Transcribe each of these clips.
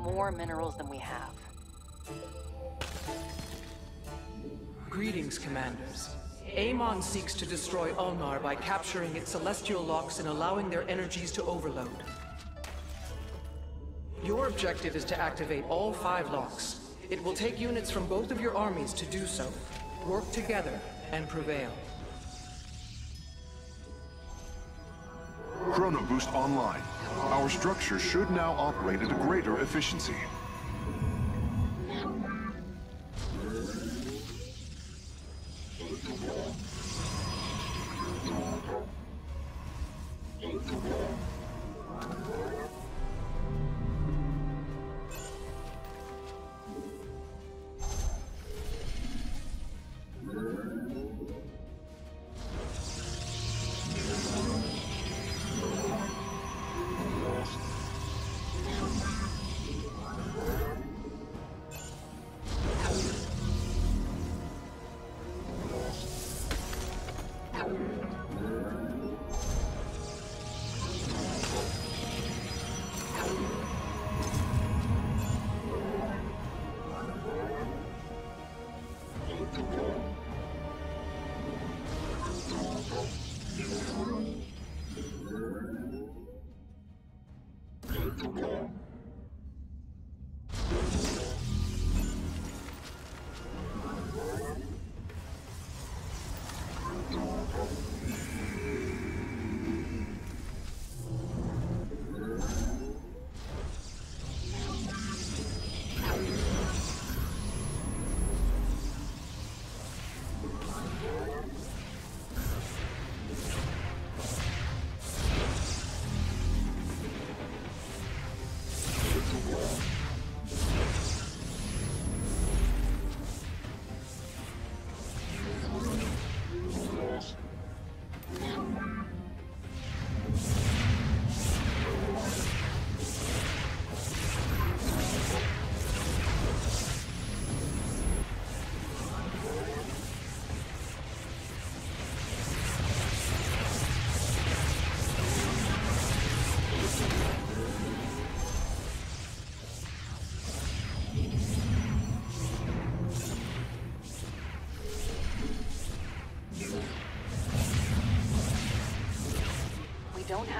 That'll cost more minerals than we have. Greetings, Commanders. Amon seeks to destroy Ulnar by capturing its celestial locks and allowing their energies to overload. Your objective is to activate all five locks. It will take units from both of your armies to do so. Work together and prevail. Chrono Boost online. Our structure should now operate at a greater efficiency.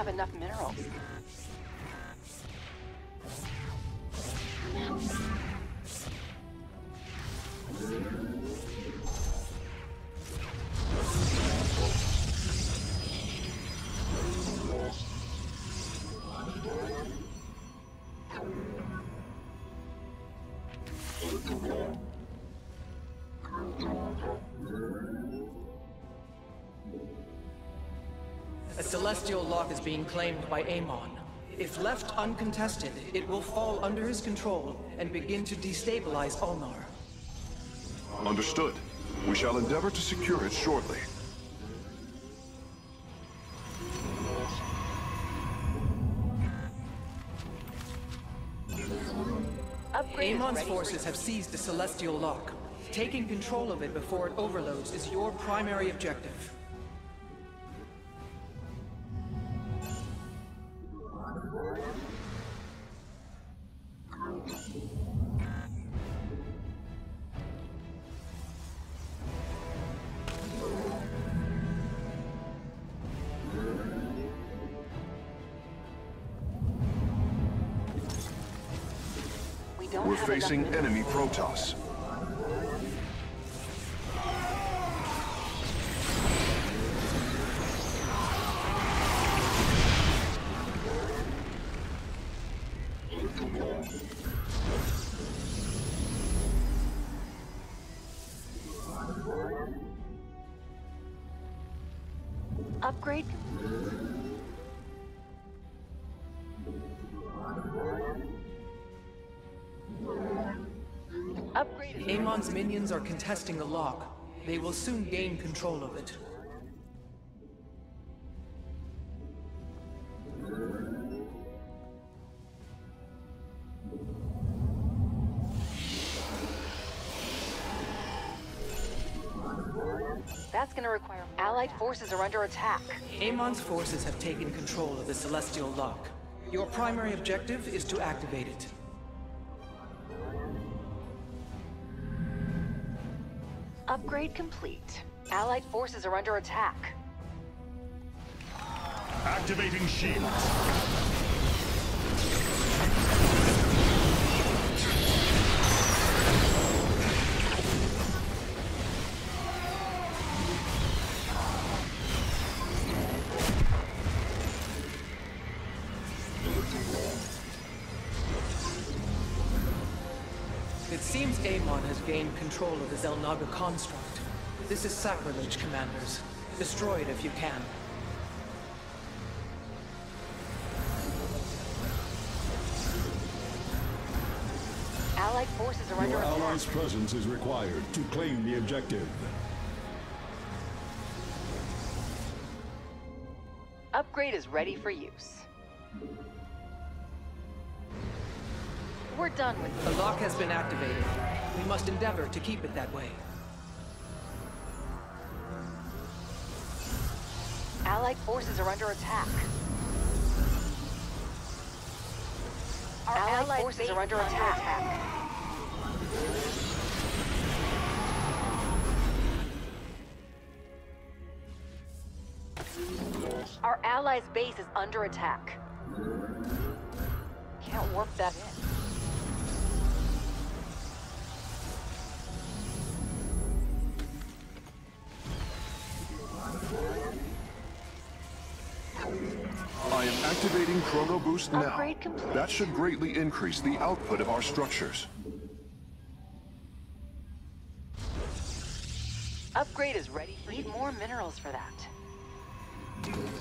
Have enough minerals. A celestial lock is being claimed by Amon. If left uncontested, it will fall under his control and begin to destabilize Ulnar. Understood. We shall endeavor to secure it shortly. Amon's forces have seized the celestial lock. Taking control of it before it overloads is your primary objective. We're facing enemy Protoss. Amon's minions are contesting the lock. They will soon gain control of it. That's gonna require... Allied forces are under attack. Amon's forces have taken control of the celestial lock. Your primary objective is to activate it. Upgrade complete. Allied forces are under attack. Activating shields. It seems Amon has gained control of the Xel'Naga construct. This is sacrilege, Commanders. Destroy it if you can. Allied forces are under Your attack. allies' presence is required to claim the objective. Upgrade is ready for use. We're done with The lock has been activated. We must endeavor to keep it that way. Allied forces are under attack. Our Allied, forces are under attack. Our allies' base is under attack. Can't warp that in. Chrono Boost now. That should greatly increase the output of our structures. Upgrade is ready. Need more minerals for that.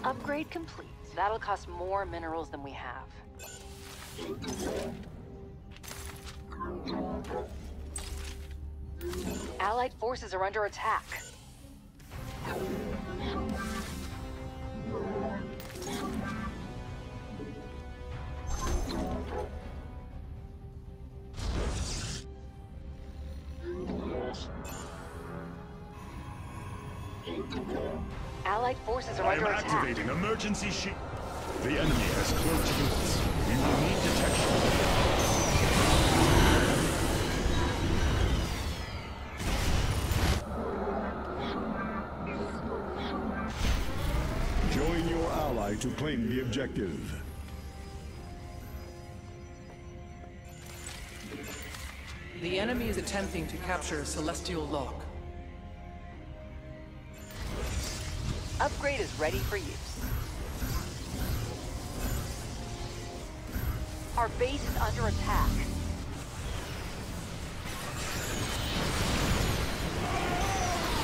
Upgrade complete. That'll cost more minerals than we have. Allied forces are under attack. Activating emergency shield. The enemy has cloaked units. We will need detection. Join your ally to claim the objective. The enemy is attempting to capture a Celestial Lock. Ready for use. Our base is under attack.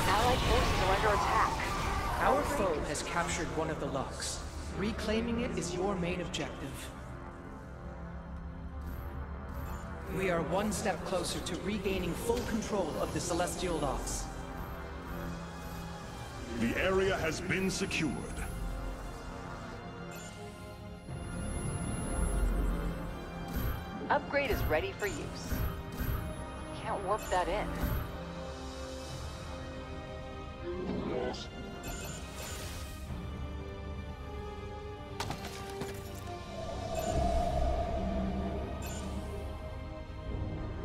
Allied forces are under attack. Our foe has captured one of the locks. Reclaiming it is your main objective. We are one step closer to regaining full control of the Celestial Locks. The area has been secured. Upgrade is ready for use. Can't warp that in. Yes.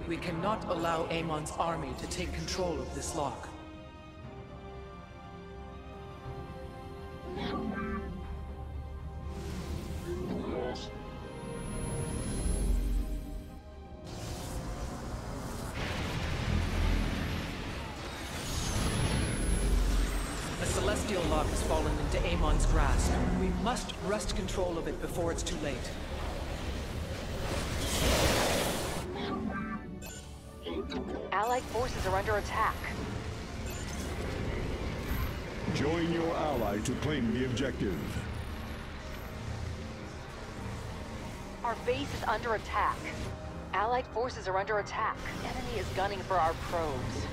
We cannot allow Amon's army to take control of this lock. Must wrest control of it before it's too late. Allied forces are under attack. Join your ally to claim the objective. Our base is under attack. Allied forces are under attack. Enemy is gunning for our probes.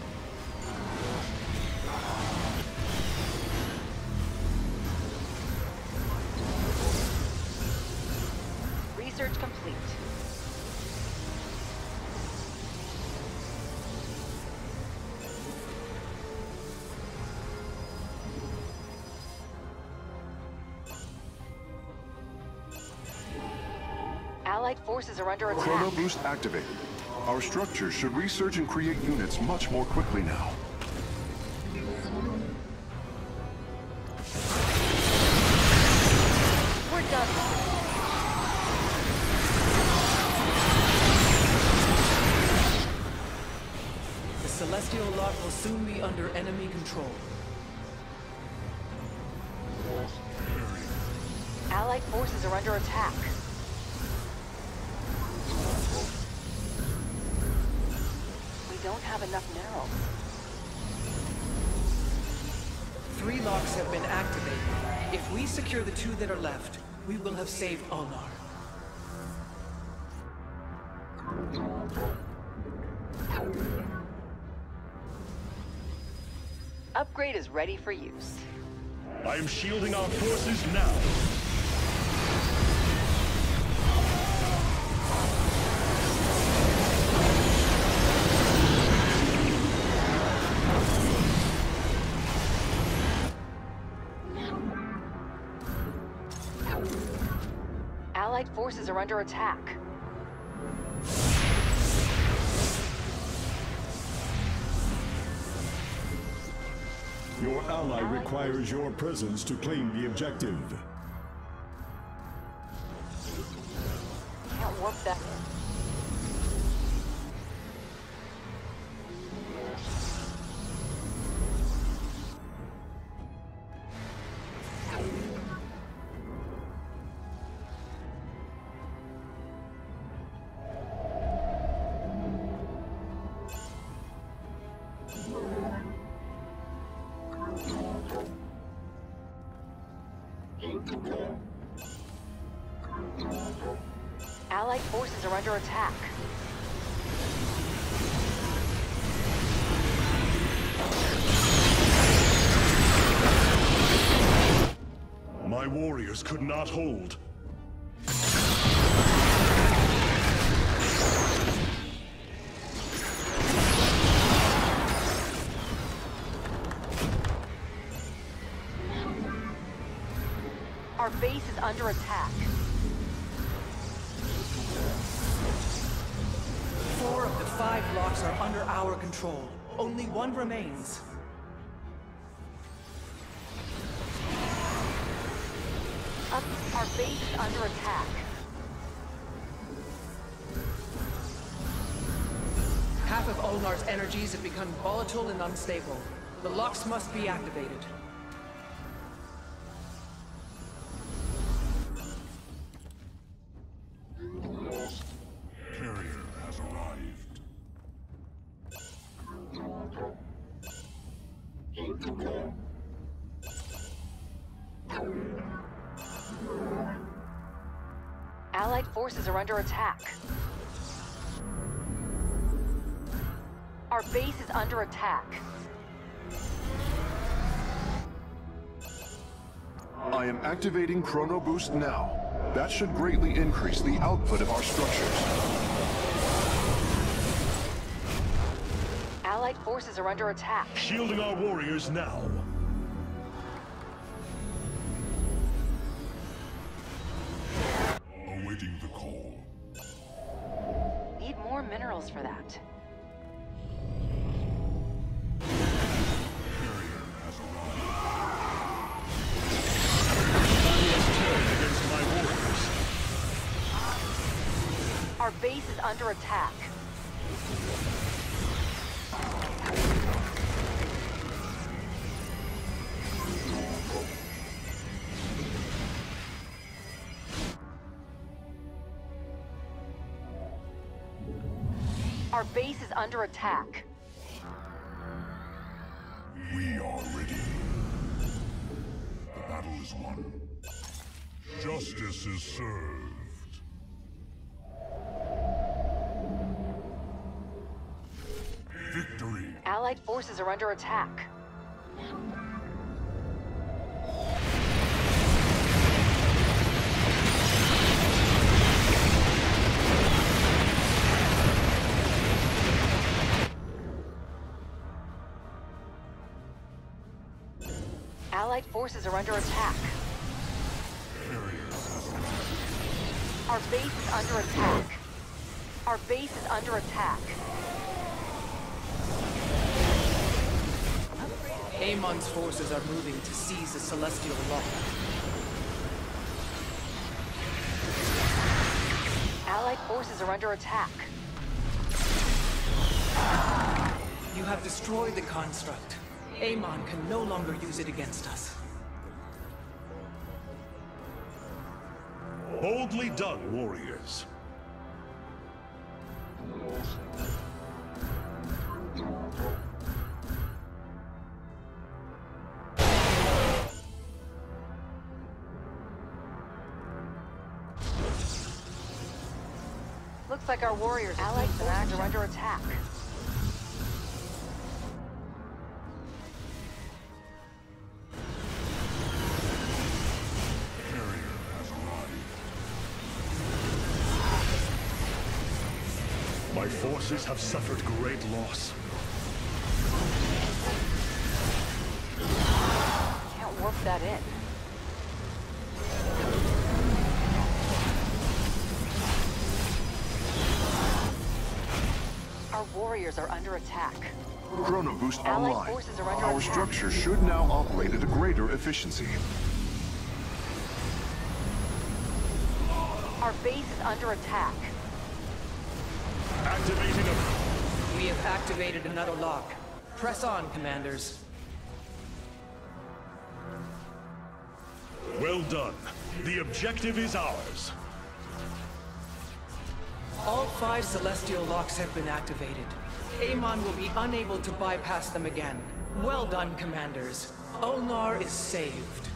Forces are under attack. Chrono boost activated. Our structures should research and create units much more quickly now. We're done. The Celestial Lock will soon be under enemy control. Allied forces are under attack. Don't have enough minerals. Three locks have been activated. If we secure the two that are left, we will have saved Ulnar. Upgrade is ready for use. I am shielding our forces now. Forces are under attack. Your ally requires your presence to claim the objective. Allied forces are under attack. My warriors could not hold. Under attack. Four of the five locks are under our control. Only one remains. Up, our base is under attack. Half of Ulnar's energies have become volatile and unstable. The locks must be activated. Allied forces are under attack. Our base is under attack. I am activating Chrono Boost now. That should greatly increase the output of our structures. Allied forces are under attack. Shielding our warriors now. More minerals for that. Our base is under attack. Under attack. We are ready. The battle is won. Justice is served. Victory. Allied forces are under attack. Forces are under attack. Carrier has arrived. Our base is under attack. Our base is under attack. Amon's forces are moving to seize the Celestial Lock. Allied forces are under attack. You have destroyed the construct. Amon can no longer use it against us. Boldly done, warriors. Looks like our warriors Allied forces are under attack. My forces have suffered great loss. Can't warp that in. Our warriors are under attack. Chrono Boost online. forces are under Our attack. structure should now operate at a greater efficiency. Our base is under attack. Activating. We have activated another lock. Press on, commanders. Well done. The objective is ours. All five Celestial locks have been activated. Amon will be unable to bypass them again. Well done, commanders. Ulnar is saved.